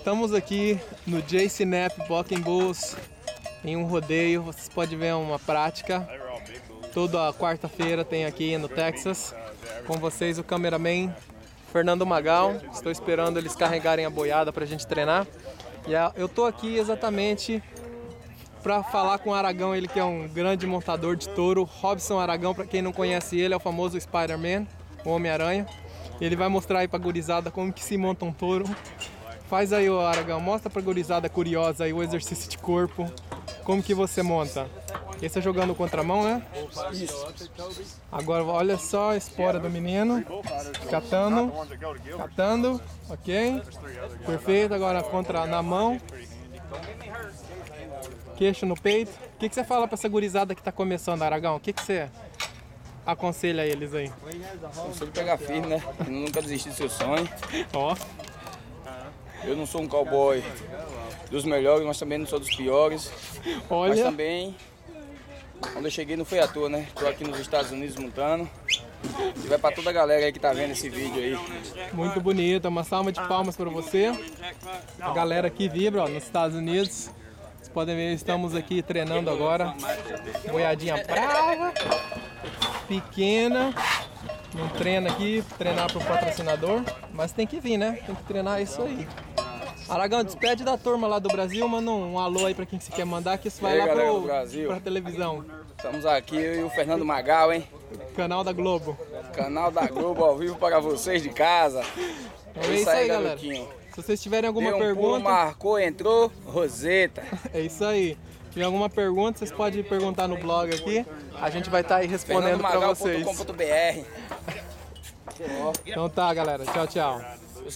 Estamos aqui no JC Nap Bucking Bulls em um rodeio. Vocês podem ver uma prática. Toda quarta-feira tem aqui no Texas. Com vocês o cameraman Fernando Magal. Estou esperando eles carregarem a boiada para a gente treinar. E eu tô aqui exatamente para falar com o Aragão, ele que é um grande montador de touro. Robson Aragão, para quem não conhece ele, é o famoso Spider-Man, o Homem-Aranha. Ele vai mostrar aí pra gurizada como que se monta um touro. Faz aí, o Aragão, mostra pra gurizada curiosa aí o exercício de corpo. Como que você monta? Esse é jogando contramão, né? Isso. Agora olha só a espora do menino. Catando. Catando. Ok. Perfeito. Agora contra na mão. Queixo no peito. O que, que você fala pra essa gurizada que tá começando, Aragão? O que, que você aconselha eles aí? Conselho pegar firme, né? Nunca desistir do seu sonho. Ó. Eu não sou um cowboy dos melhores, mas também não sou dos piores. Olha. Mas também, quando eu cheguei não foi à toa, né? Tô aqui nos Estados Unidos montando. E vai pra toda a galera aí que tá vendo esse vídeo aí. Muito bonito, uma salva de palmas para você. A galera aqui vibra, ó, nos Estados Unidos. Vocês podem ver, estamos aqui treinando agora. Boiadinha brava, pequena. Não treina aqui, treinar para o patrocinador. Mas tem que vir, né? Tem que treinar isso aí. Aragão, despede da turma lá do Brasil, manda um, alô aí pra quem você quer mandar, que isso vai aí, lá galera pro, Brasil. pra televisão. Estamos aqui, eu e o Fernando Magal, hein? Canal da Globo. Canal da Globo ao vivo para vocês de casa. Então é isso aí, galera. garotinho. Se vocês tiverem alguma Deu um pulo, pergunta, marcou, entrou, Roseta. é isso aí. Tiver alguma pergunta, vocês podem perguntar no blog aqui. A gente vai estar aí respondendo pra vocês. Então tá, galera. Tchau, tchau.